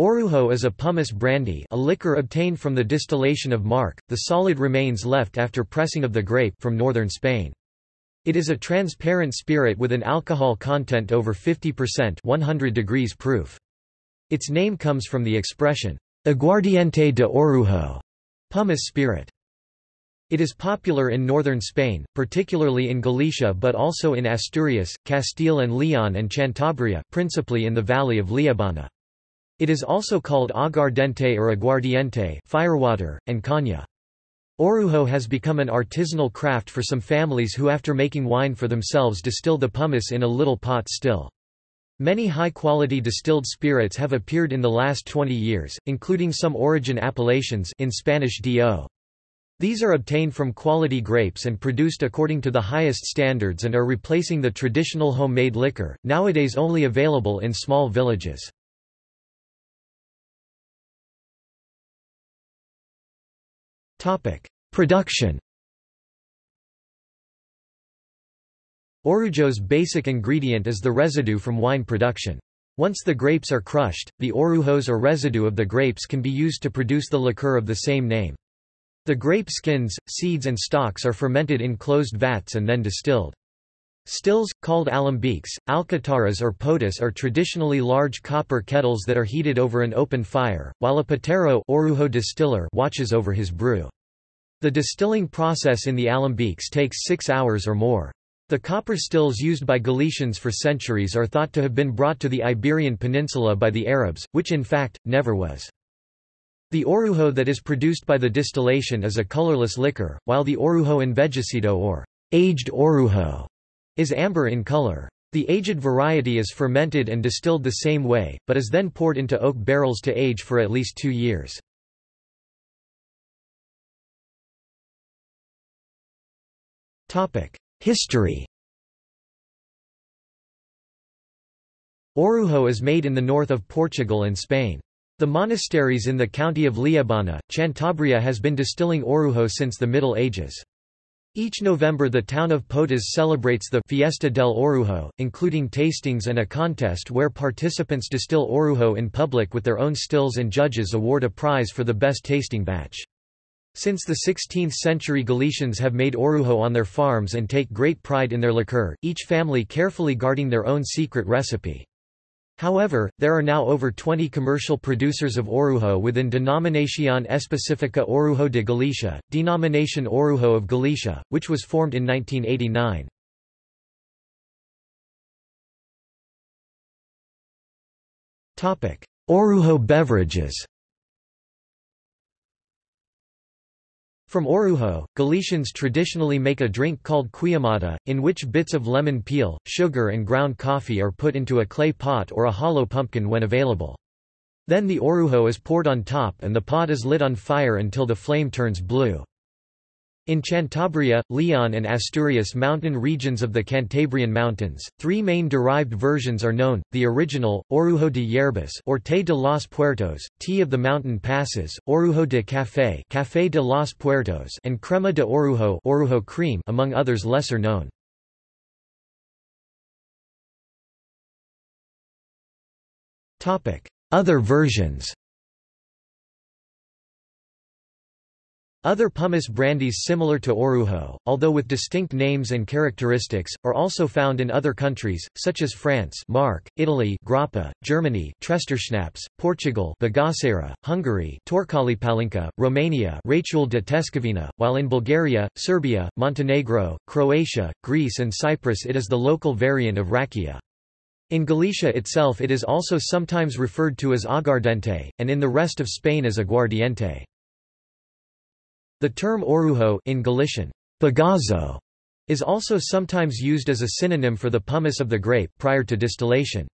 Orujo is a pomace brandy a liquor obtained from the distillation of marc, the solid remains left after pressing of the grape from northern Spain. It is a transparent spirit with an alcohol content over 50% 100 degrees proof. Its name comes from the expression, aguardiente de orujo, pomace spirit. It is popular in northern Spain, particularly in Galicia but also in Asturias, Castile and Leon and Cantabria principally in the valley of Liébana. It is also called aguardente or aguardiente firewater, and caña. Orujo has become an artisanal craft for some families who after making wine for themselves distill the pomace in a little pot still. Many high-quality distilled spirits have appeared in the last 20 years, including some origin appellations in Spanish DO. These are obtained from quality grapes and produced according to the highest standards and are replacing the traditional homemade liquor, nowadays only available in small villages. Topic: Production. Orujo's basic ingredient is the residue from wine production. Once the grapes are crushed, the orujos or residue of the grapes can be used to produce the liqueur of the same name. The grape skins, seeds and stalks are fermented in closed vats and then distilled. Stills, called alambiques, alquitaras or potas are traditionally large copper kettles that are heated over an open fire, while a potero orujo distiller watches over his brew. The distilling process in the alambiques takes six hours or more. The copper stills used by Galicians for centuries are thought to have been brought to the Iberian Peninsula by the Arabs, which in fact, never was. The orujo that is produced by the distillation is a colorless liquor, while the orujo envejecido or aged orujo is amber in color. The aged variety is fermented and distilled the same way, but is then poured into oak barrels to age for at least two years. History Orujo is made in the north of Portugal and Spain. The monasteries in the county of Liébana, Cantabria has been distilling orujo since the Middle Ages. Each November the town of Potes celebrates the Fiesta del Orujo, including tastings and a contest where participants distill orujo in public with their own stills and judges award a prize for the best tasting batch. Since the 16th century Galicians have made orujo on their farms and take great pride in their liqueur, each family carefully guarding their own secret recipe. However, there are now over 20 commercial producers of orujo within Denominación Específica Orujo de Galicia, Denomination Orujo of Galicia, which was formed in 1989. Orujo beverages From orujo, Galicians traditionally make a drink called queimada, in which bits of lemon peel, sugar and ground coffee are put into a clay pot or a hollow pumpkin when available. Then the orujo is poured on top and the pot is lit on fire until the flame turns blue. In Cantabria, Leon and Asturias mountain regions of the Cantabrian Mountains, three main derived versions are known, the original, Orujo de Yerbas or Té de los Puertos, Tea of the Mountain Passes, Orujo de Café, Café de los Puertos and Crema de Orujo, Orujo cream among others lesser known. Other versions Other pomace brandies similar to Orujo, although with distinct names and characteristics, are also found in other countries, such as France Marc, Italy Grappa, Germany Tresterschnaps, Portugal Bagaceira, Hungary Törkölypálinka, Romania Rachel de Tescovina, while in Bulgaria, Serbia, Montenegro, Croatia, Greece and Cyprus it is the local variant of rakia. In Galicia itself it is also sometimes referred to as aguardente, and in the rest of Spain as aguardiente. The term orujo in Galician, bagazo, is also sometimes used as a synonym for the pomace of the grape prior to distillation.